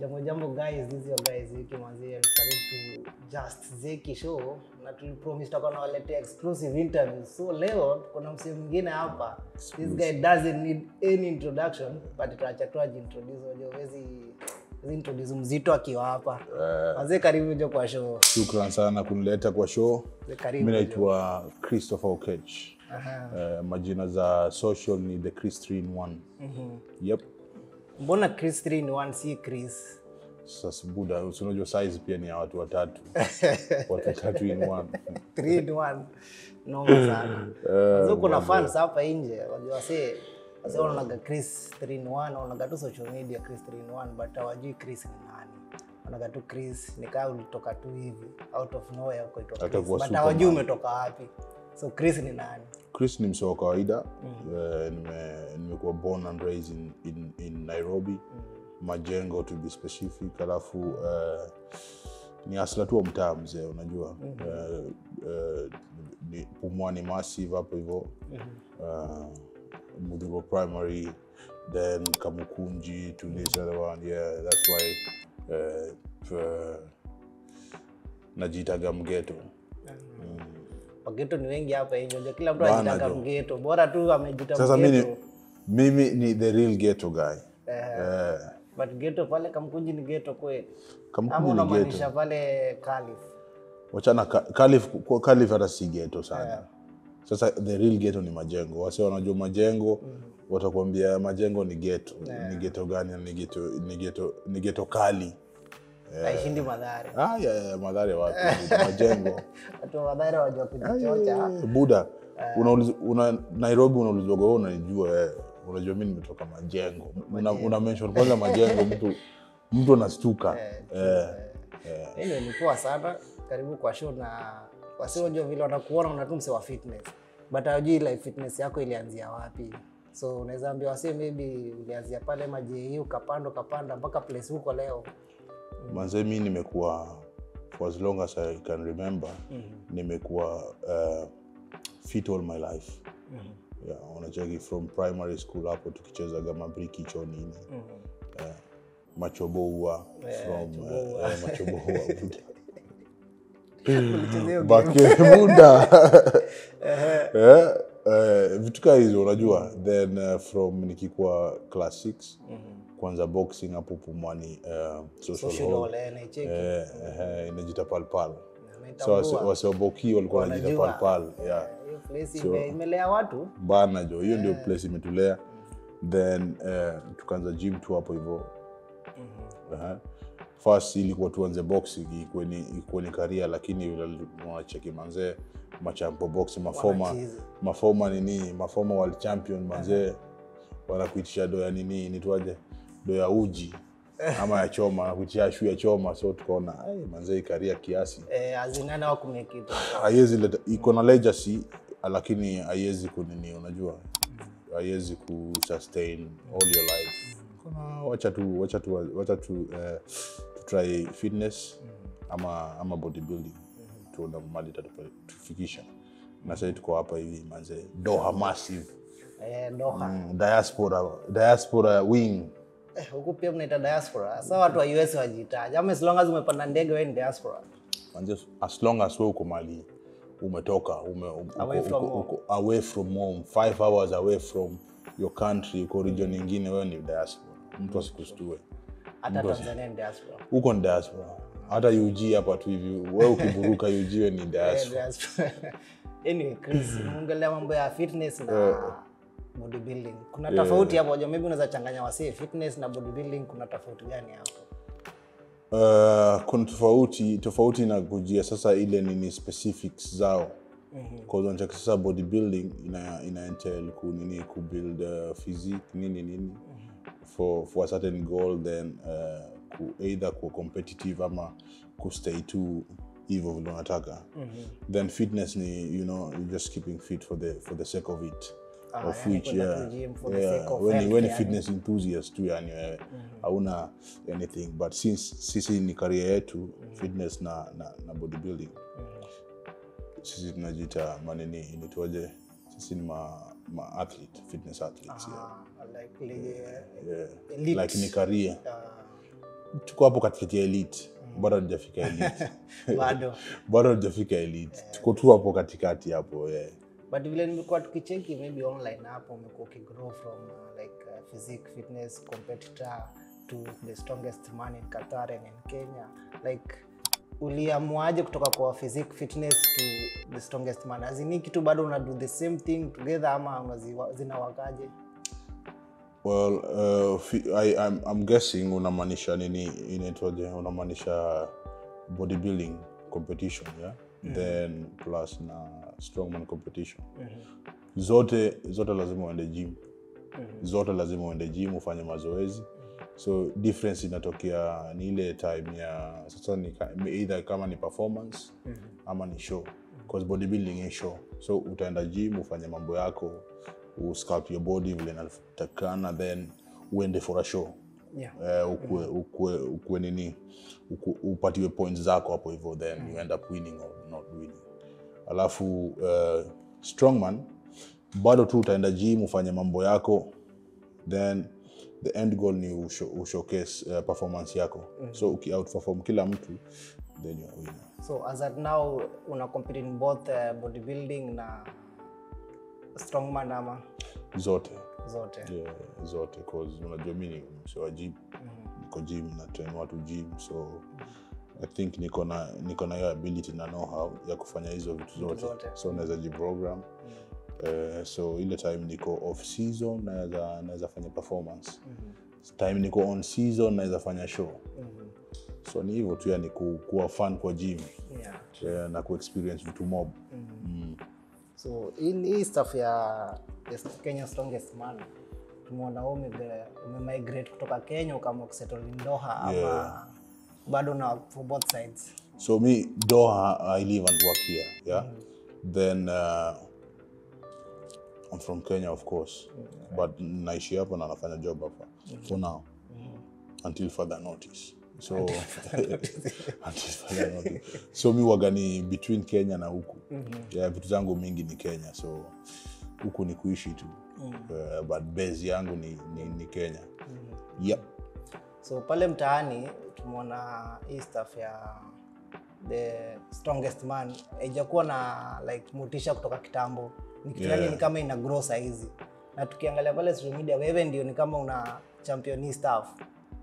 Jambo jambo guys, this is your guys Ziki Manzi and karibu to Just Zeki show na tulipromise tutakuwa nawaletea exclusive interviews. So leo kuna msee mwingine hapa. This guy doesn't need any introduction but tutaacha tu ajiintroduce. Unajua huwezi introduce mzito akiwa hapa. Manzi karibu jo kwa show. Shukran sana kunileta kwa show. Mimi naitwa Christopher Okech. Aha. Eh, majina za social ni the Chris 3 in 1. Yep. Mbona Chris 3 in 1 si Chris? Sasa buda, unajua size pia ni ya watu watatu. watu watatu in 1. 3 in 1. Noma sana. Sasa kuna fans hapa nje, wajua wase sasa wanaonaga Chris 3 in 1, wanaonaga tu social media Chris 3 in 1 but hawajui Chris ni nani. Wanaga tu Chris ni kama ulitoka tu hivi out of nowhere ukaitwa Chris. But hawajui umetoka wapi. So Chris ni nani? Chris ni msee wa kawaida. Eh, nime- nimekuwa born and raised in, in, in Nairobi. mm. Majengo to be specific. Alafu uh, ni asla tu wa mtaa mzee, unajua. Eh, uh, ni Pumwani Massive hapo hivyo. Uh, Mudhuro Primary, then Kamukunji to this other one. Yeah, that's why uh, uh, najiitaga mgeto. Wageto ni wengi hapa. Unajua kila mtu anajitaka mgeto. Bora tu amejita Sasa mimi mimi ni the real ghetto guy. Eh, But ghetto pale Kamkunji ni ghetto kweli. Ama unamaanisha pale Kalif? Wachana Kalif, Kalif hata si ghetto sana. Sasa the real ghetto ni majengo. Wase wanajua majengo watakuambia majengo ni ghetto. Ni ghetto gani? Ni ghetto ni ghetto ni ghetto kali. Haishindi madhari. Ah, ya, ya, madhare wapi? majengo. Watu wa madhari wajua kujichocha. Eh, Buda, unauliza una Nairobi unaulizwa wewe unanijua wewe. Unajua mimi nimetoka majengo. Una, una mention kwanza majengo mtu mtu anastuka. Eh. Anyway, ni poa sana. Karibu kwa show na wasiojua vile wanakuona una tu mse wa fitness. But hawajui life fitness yako ilianzia wapi. So unaweza ambia wasi maybe ulianzia pale majei ukapanda ukapanda mpaka place huko leo. Manze mi nimekuwa for as long as I can remember nimekuwa uh, fit all my life. Yeah, unacheki from primary school hapo tukichezaga mabriki -hmm. uh, machoboua from uh, eh, machoboua buda. uh hiyo Bake eh, vitu kaa hizo unajua then uh, from nikikuwa class 6 kwanza boxing hapo pumwani uh, social hall. eh, inajita palpal. So wasioboki walikuwa wanajita palpal yeah. Imelea watu. bana jo hiyo ndio place imetulea. Then uh, tukaanza gym tu hapo hivyo uh first ilikuwa tuanze boxing ikuwe ni, karia lakini vile wanacheki manzee machampo boxing mafoma mafoma nini mafoma world champion manzee wanakuitisha do ya nini nitwaje do ya uji ama ya choma nakuitisha shu ya choma so tukaona manzee ikaria kiasi. Eh, haiwezi leta iko na legacy lakini haiwezi kunini unajua? Haiwezi kusustain all your life kuna wacha tu wacha tu wacha tu eh, tu try fitness ama ama bodybuilding tuona mali tatufikisha na sasa tuko hapa hivi manze Doha massive Eh, Doha. mm, diaspora diaspora wing Eh, huku pia mnaita diaspora. Sasa watu wa US wajitaji. Ama as long as umepanda ndege wewe ni diaspora. manze as long as wewe uko mali umetoka ume, uko, Away from uko, home. uko away from home five hours away from your country uko region nyingine wewe ni diaspora mtu asikustue huko ni diaspora hata UG hapa tu hivi wewe ukiburuka UG ni Eh, diaspora diaspora. Anyway, Chris, umeongelea mambo ya fitness na bodybuilding. Kuna tofauti hapo, yeah. maybe unaweza changanya wasee fitness na bodybuilding kuna tofauti gani hapo? Uh, kuna tofauti tofauti inakujia sasa ile nini specifics zao mm-hmm. sasa bodybuilding ina, ina entail ku nini kubuild uh, physique nini nini for, for a certain goal then uh, ku either ku competitive ama kustay tu hivyo vile unataka then fitness ni you know you're just keeping fit for the for the sake of it Ah, of yani which yeah, yeah, of when, when yani. fitness enthusiast tu yani wewe hauna -hmm. anything but since sisi ni karia yetu mm -hmm. fitness na, na, na bodybuilding mm -hmm. sisi tunajiita manini tuaje sisi ni ma, ma athlete fitness athletes. Ah, like, like, Yeah. elite. like ni career. Ah, tuko hapo katikati ya elite. Bado hatujafika elite. Bado. Bado hatujafika elite. Tuko tu hapo katikati hapo yeah. but vile nimekuwa tukicheki maybe online hapo umekuwa ukigrow from uh, like uh, physique fitness competitor to the strongest man in Qatar and in Kenya. Like uliamuaje kutoka kwa physique fitness to the strongest man? Azini kitu bado una do the same thing together ama zinawakaje well uh, I, I'm, I'm guessing unamaanisha nini inaitwaje? Unamaanisha bodybuilding competition yeah? Then plus na strongman competition. Zote zote lazima uende gym. Zote lazima uende gym ufanye mazoezi. So difference inatokea ni ile time ya sasa ni either kama ni performance ama ni show. Because bodybuilding is show. So utaenda gym ufanye mambo yako usculpt your body vile inatakikana then uende for a show yeah. uh, ukue, ukue, ukue nini uku, upatiwe points zako hapo hivyo then you end up winning or not winning alafu uh, strongman bado tu utaenda gym ufanye mambo yako then the end goal ni usho, ushowcase uh, performance yako mm. so uki outperform kila mtu then you are winner so as at now una compete in both uh, bodybuilding na strongman ama? Zote. Zote. Yeah, zote cause unajua mi ni msee wa gym. Niko gym na train watu gym so i think niko na niko na hiyo ability na know how ya kufanya hizo vitu zote, zote. so naweza jiprogram. Uh, so ile time niko off season naweza naweza fanya performance. Mm-hmm. time niko on season naweza fanya show. Mm-hmm. so ni hivyo tu yani ku, kuwa fun kwa gym. Yeah. uh, na kuexperience vitu mob so hii staff ya Kenya strongest man tumeona ume umemigrate kutoka Kenya ukaamua kusettle in Doha ama Yeah. bado na for both sides So me, Doha, I live and work here. Yeah. Mm -hmm. Then uh, I'm from Kenya, of course, Mm -hmm. but naishi hapa na nafanya job hapa for now until further notice. So until further notice. So so mi waga ni between Kenya na huku. mm-hmm. Yeah, vitu zangu mingi ni Kenya, so huku ni kuishi tu. mm. Uh, but base yangu ni, ni, ni Kenya. mm. Yep. so pale mtaani tumeona hii staff ya the strongest man haijakuwa na like motisha kutoka kitambo ni kitu Yeah. ni kama ina grow saizi na tukiangalia pale social media wewe ndio ni kama una championi hii stuff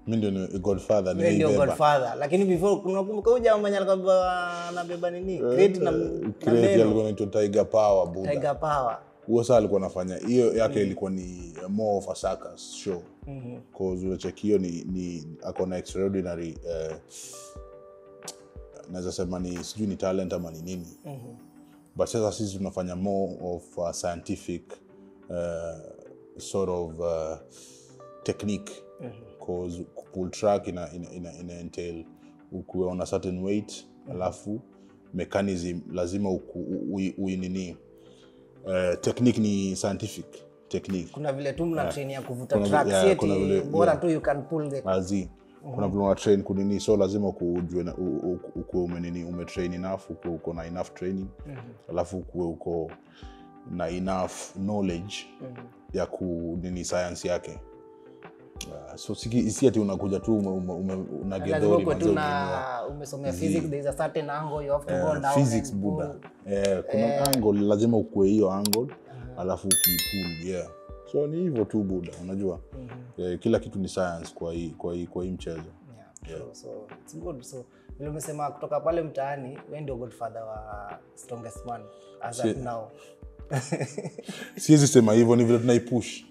Mi ndio ni godfather ni ndio godfather. Lakini before kuna kumbuka huyu jamaa mwenye alikuwa anabeba nini? Crate na, na Crate meno alikuwa anaitwa Tiger Power Buddha. tiger power. Huo saa alikuwa anafanya hiyo yake ilikuwa ni more of a circus show. Hiyo ni, ni ako na extraordinary naweza sema ni sijui ni talent ama ni nini. But sasa sisi tunafanya more of a scientific uh, sort of uh, technique cause pull track ina, ina, ina, ina entail ukuwe on a certain weight alafu mechanism lazima uinini uh, technique ni scientific technique. Kuna vile tu mna train ya kuvuta Kuna track yeah, kuna vile- bora yeah. tu you can pull the azi kuna vile una train kunini so lazima ukujue ukuwe umenini umetrain enough ukuwe uko na enough training alafu ukuwe uko na enough knowledge mm-hmm. ya kunini science yake Uh, so siki- isi ati unakuja tu ume- ume- una lazima gedhori na umesomea physics there is a certain angle you have to go Eh, down physics buda eh, kuna angle lazima ukue hiyo angle alafu ukipull yeah. So ni hivyo tu buda unajua. Eh, kila kitu ni science kwa hii kwa hii kwa hii mchezo. Yeah, so, so it's good so vile umesema kutoka pale mtaani we ndio godfather wa strongest man as of now. Siwezi sema hivyo ni vile tunaipush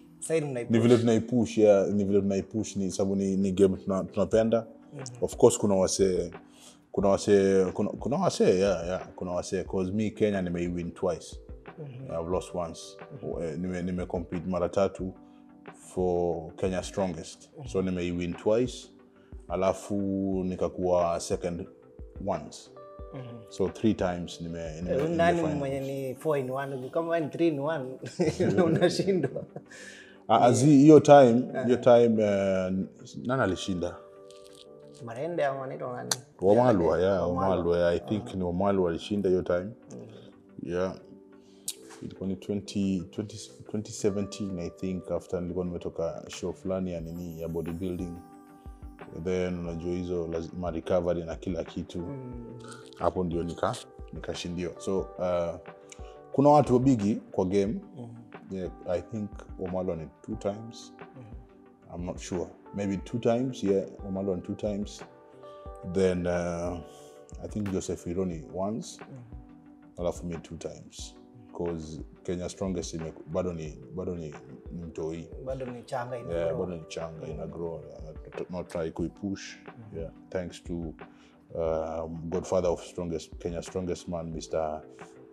ni vile tunaipush yeah, ni vile tunaipush ni sababu ni, ni game tuna, tunapenda. Of course kuna wasee kuna wasee kuna, kuna wasee yeah, yeah, kuna wasee cause me Kenya nimeiwin twice. Mm-hmm. I've lost once. Mm-hmm. nime, nime compete mara tatu for Kenya strongest. Mm-hmm. so nimeiwin twice alafu nikakuwa second once. So three times nime, nime, nani mwenye ni four in one? Kama ni three in one. Unashindwa hiyo time hiyo time uh, nani alishinda? Marende ama anaitwa nani? Wamalwa yeah, wamalwa. I think ni wamalwa alishinda hiyo time. Yeah. Ilikuwa ni 20, 20, 2017 i think after nilikuwa nimetoka show fulani ya nini ya bodybuilding. Then unajua hizo lazima recovery na kila kitu. Hapo ndio nika nikashindiwa. So uh, kuna watu bigi kwa game yeah, i think Omalon two times Mm-hmm. i'm not sure maybe two times yeah omalon two times then uh, i think joseph ironi once mm-hmm. alafu me two times bcause kenya strongest ime, bado ni bado ni, mtoi bado ni changa ina yeah, grow. bado ni changa ina grow uh, not try kuipush yeah, thanks to uh, godfather of strongest kenya strongest man mr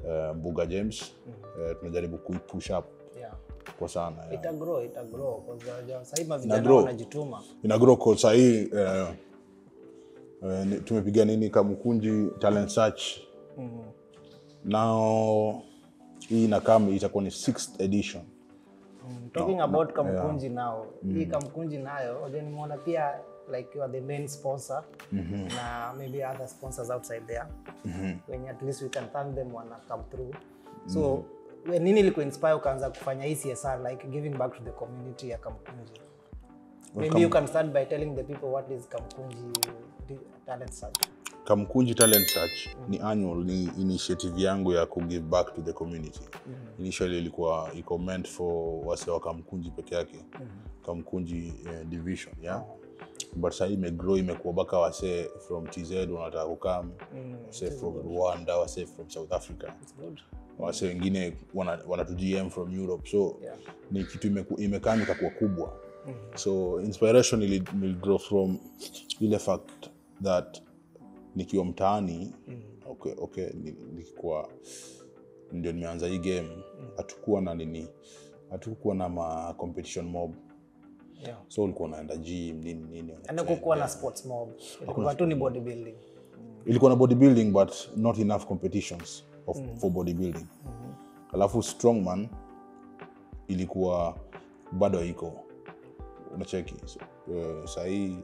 uh, mbuga james mm-hmm. uh, tunajaribu kuipush up. Kwa sana yeah. ita grow ita grow Ina grow. wanajituma. Ina grow kwa sahii uh, uh, tumepiga nini kamukunji talent search. Now hii nakam itakuwa ni sixth edition. Talking about kamkunji now. Hii kamkunji nayo nimeona pia like you are the main sponsor. Na maybe other sponsors outside there. When at least we can thank them wana come through. So we- nini ilikuinspire ukaanza kufanya hii csr like giving back to the community ya kamkunji? Maybe you can start by telling the people what is kamkunji talent search. Kamkunji talent search ni annual ni initiative yangu ya ku give back to the community. Initially ilikuwa iko meant for wase wa kamkunji peke yake. Kamkunji uh, division yeah but sahii imegrow imekuwa baka wase from tz wanataka kukam wase from rwanda wase from south africa. Wasee wengine wana, wanatu gm from europe. So Yeah. ni kitu imekaa ikakuwa kubwa. So inspiration ili, ili grow from ile fact that nikiwa mtaani okay, okay, ni- nikikuwa ndio nimeanza hii game. Hatukuwa na nini? Hatukuwa na ma competition mob yeah. So ulikuwa unaenda gym nini nini anakuwa na sports mob. Ilikuwa tu ni bodybuilding. Ilikuwa na bodybuilding but not enough competitions of, for bodybuilding. Alafu strongman ilikuwa bado iko unacheki so, uh, sahii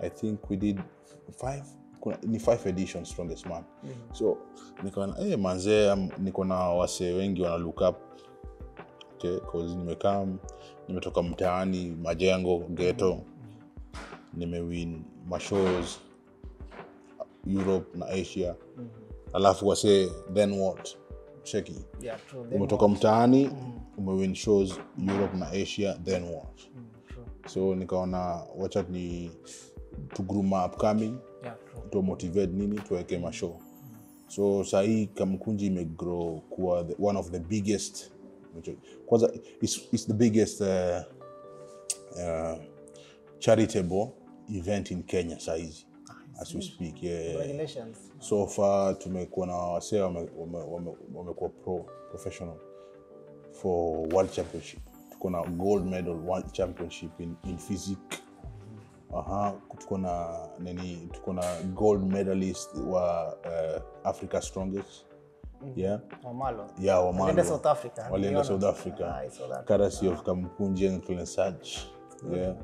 i think we did five kuna, ni five edition strongest man. So nikaona hey, manzee am- niko na wasee wengi wana look up 'cause nimekaa nimetoka mtaani majengo geto nimewin mashows europe na asia. Alafu wasee then what? Cheki. Yeah umetoka mtaani mtaani umewin shows europe na asia then what? True. So nikaona wacha ni tugruma upcoming yeah true. to motivate nini tuweke mashow so sahii kamkunji imegrow kuwa the, one of the biggest kwanza it's, it's the biggest uh, uh, charitable event in kenya saizi as we speak yeah, so far tumekuwa na wasee wamekuwa wame, wame, wamekuwa pro professional for world championship. Tuko na gold medal world championship in, in physique. Aha tuko na nini tuko na gold medalist wa uh, africa strongest yeah? Yeah Walienda South Africa. Walienda niliona. south africa. Ah, I saw of kamkunji and yeah.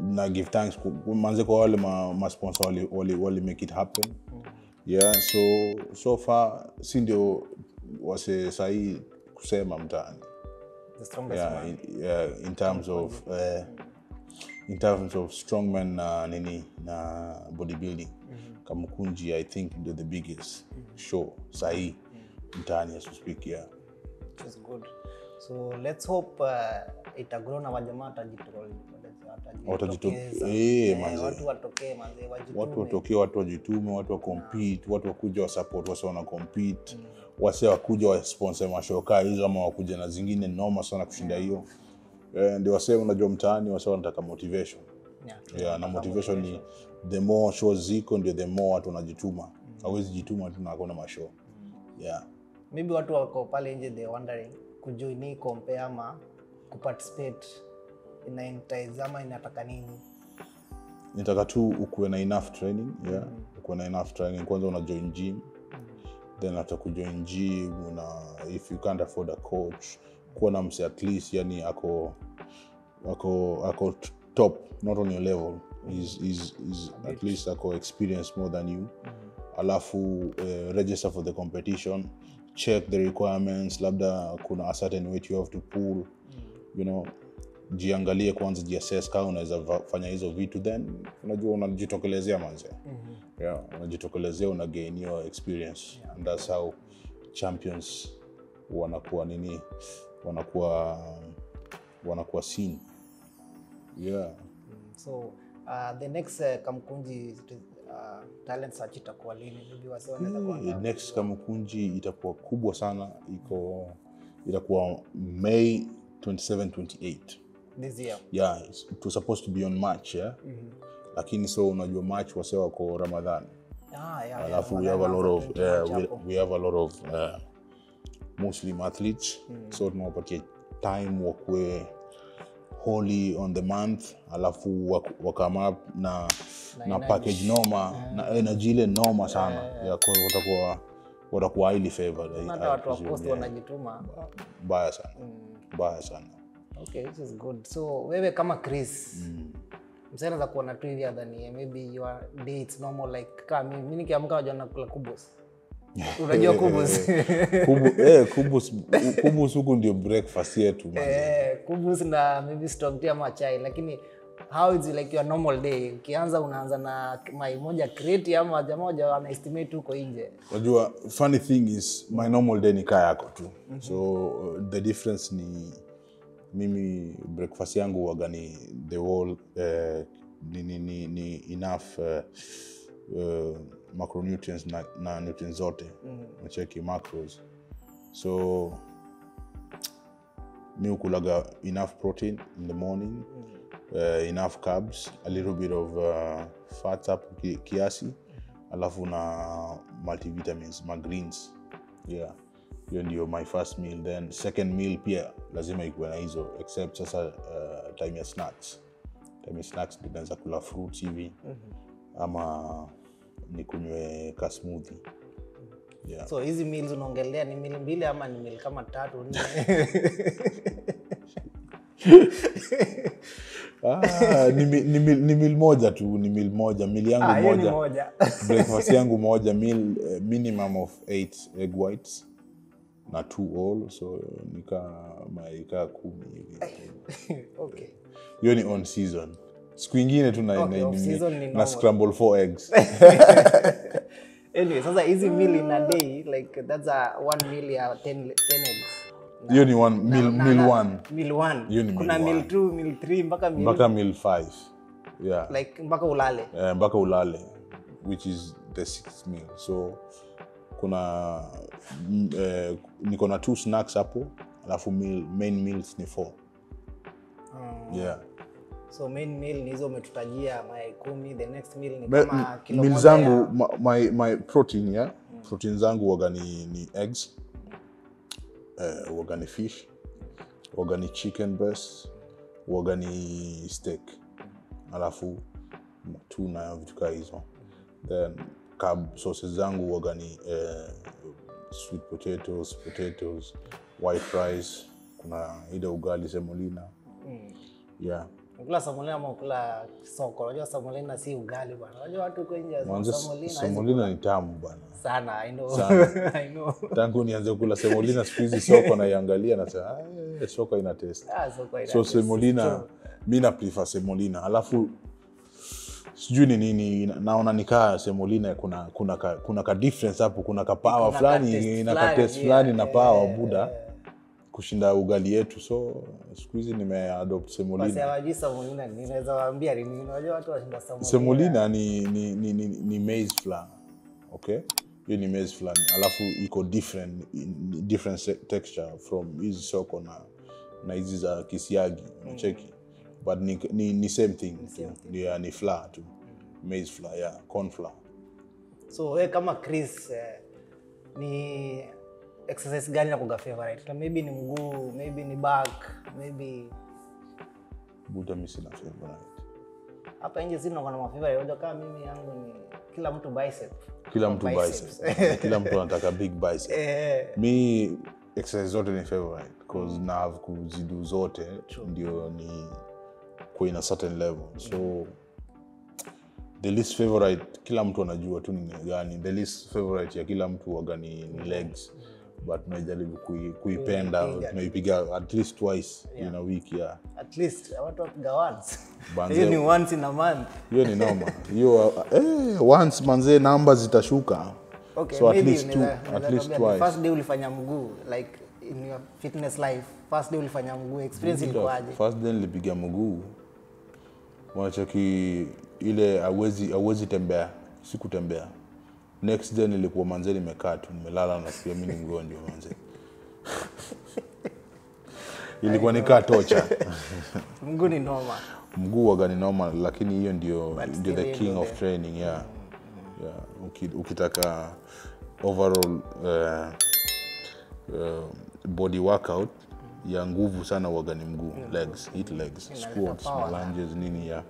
Na give thanks manze kwa wale ma, ma wali, wali, wali make it happen. Yeah so so far si ndio wase sahii kusema mtaani? Yeah, in, yeah, in terms of uh, in terms of strongman na nini na bodybuilding kamkunji i think ndio the biggest mm. show sahii mtaani as we speak yeah. Which is good. So let's hope uh, itagrow na wajamaa watajitro- Watajito- watajitokeza. eh, Eh, watu watokee watu wajitume watu wa compete watu wakuja wa support wase wana compete wase wakuja wa sponsor mashoka hizo ama wakuja na zingine noma sana kushinda hiyo. Eh, ndio wase unajua mtaani wase wanataka motivation. Yeah. yeah, na motivation ni the more show ziko ndio the more watu wanajituma. Hawezi jituma tu na hakuna mashow yeah. Maybe watu wako pale nje they wondering kujoini compare ama kuparticipate ina entice ama inataka nini? Nitaka tu ukuwe na enough training yeah. mm. ukuwe na enough training. Kwanza una join gym mm. then hata kujoin gym una if you can't afford a coach kuwa na mse at least yani ako ako ako top not on your level is, is, is at least ako experience more than you. Alafu uh, register for the competition. Check the requirements. Labda kuna a certain weight you have to pull. You know jiangalie kwanza jiassess kama unaweza fanya hizo vitu then unajua unajitokelezea manze. Yeah, unajitokelezea una gain your experience. Yeah. and that's how champions wanakuwa nini wanakuwa wanakuwa seen. Yeah. So uh, the next uh, kamkunji uh, talent search itakuwa lini? Hmm, next kamukunji itakuwa kubwa sana. Iko itakuwa may 27 28 this year. Yeah it was supposed to be on march yeah? Lakini so unajua march wase wako ramadhan. Ah, yeah, yeah, alafu we have a lot of yeah, we, we have a lot of uh, muslim athletes. So tunawapatia time wakue holy on the month alafu wakama wakame up na, na package noma na energy ile noma sana. yeah, kwa watakuwa watakuwa highly favored. Na hata watu wa coast wanajituma. Mbaya sana. Mbaya sana. Okay which is good. So wewe kama chris mm. kuona tu hivi adhani maybe your day it's normal like kama mimi mimi nikiamka wajua nakula kubos unajua kubus. Kubu, eh, kubus, kubus huku ndio breakfast yetu eh, kubus na maybe stock tea ama chai lakini how is like your normal day? Ukianza unaanza na mai moja kreti ama jamaa moja anaestimate huko nje. Unajua funny thing is my normal day ni kaa yako tu. So uh, the difference ni mimi breakfast yangu waga ni the whole uh, ni, ni, ni, ni enough uh, uh, macronutrients na, na nutrients zote. Nacheki macros. So mi ukulaga enough protein in the morning mm. uh, enough carbs a little bit of uh, fats up ki, kiasi alafu na multivitamins ma greens. Yeah. Hiyo ndio my first meal. Then second meal pia lazima ikuwe na hizo except sasa uh, time ya snacks. Time ya snacks ndio naweza kula fruits hivi. Mm-hmm. ama nikunywe kunywe kasmuthi yeah. so hizi meals unaongelea ni mili mbili ama ni mili kama tatu? Nne ah, ni, ni, mil- ni mil moja tu ni mil moja mil yangu Ah, moja. moja. Breakfast yangu moja mil uh, minimum of eight egg whites na two all so nika maikaa kumi hivi. Okay. Hiyo ni on season siku ingine tu na, na, na, na scramble four eggs. Anyway sasa hizi meal in a day like that's a one meal ya 10 10 eggs. Hiyo ni one meal, Na- meal na- one. meal one. Hiyo ni kuna meal meal one. two meal three mpaka meal mpaka meal five. Yeah. Like mpaka ulale. Eh, mpaka ulale which is the sixth meal. So kuna mm, eh, niko na two snacks hapo alafu meal, main meals ni four. Yeah so main meal ni hizo umetutajia mayai kumi the next meal ni kama kilo meal moja zangu ya- my, my protein yeah? Protein zangu waga ni, ni eggs eh, waga ni fish waga ni chicken breast waga ni steak. Alafu tuna vitu kaa hizo. Then carb sources zangu waga ni eh, sweet potatoes potatoes white rice kuna ile ugali semolina. Mm. yeah ukula samolina ama ukula soko unajua samolina si ugali bwana unajua watu huko nje samolina. samolina ni tamu bwana. sana i know Sana. i know tangu nianze kula samolina siku hizi soko naiangalia na sasa eh, soko ina test ah soko ina so samolina mi na prefer samolina. alafu sijui ni nini naona nikaa semolina kuna kuna ka, kuna ka difference hapo kuna ka power fulani ina ka test taste fulani na power buda yeah. Kushinda ugali yetu so siku hizi nimeadopt semolina. Semolina ni, ni, ni, ni, ni maize flour okay? Hiyo ni maize flour alafu iko different different texture from hizi soko na na hizi za kisiagi unacheki? But ni, ni, ni same thing. Ni, yeah, ni flour tu. Maize flour yeah corn flour. So we kama chris eh, ni exercise gani nakuga favorite Na maybe ni mguu maybe ni back maybe buda Mimi sina favorite. Hapa nje sina kuna na favorite kama mimi yangu ni kila mtu bicep. Kila mtu Biceps. bicep. Kila mtu anataka big bicep. Eh. Mi exercise zote ni favorite cause na have kuzidu zote ndio ni kwa ina certain level. So the least favorite kila mtu anajua tu ni gani. The least favorite ya kila mtu waga ni, ni legs but tunajaribu kui, kuipenda tunaipiga at least twice in a week yeah. at least watu wapiga once. Banze- hiyo ni once in a month. Hiyo ni noma hiyo eh, once manzee namba zitashuka. Okay so at least two, at least twice. first day ulifanya mguu like in your fitness life first day ulifanya mguu experience ilikuwaje? first day nilipiga mguu. Wanachaki ile awezi awezi tembea sikutembea next day nilikuwa manze nimekaa tu nimelala nasikia mi ni mgonjwa manze. Ilikuwa nikaa tocha mguu ni noma mguu waga ni noma, lakini hiyo ndio But ndio the still king of training yeah. Yeah. Uki, ukitaka overall uh, uh, body workout ya nguvu sana waga ni mguu legs hit legs squats power. lunges nini ya